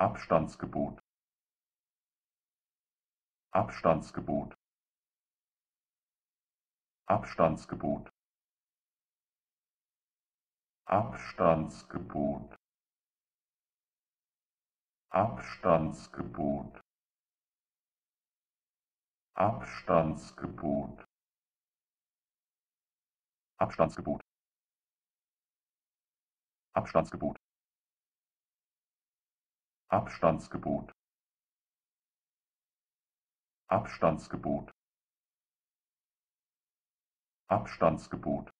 abstandsgebot. Abstandsgebot. Abstandsgebot. Abstandsgebot. Abstandsgebot. Abstandsgebot. Abstandsgebot. Abstandsgebot. Abstandsgebot. Abstandsgebot. Abstandsgebot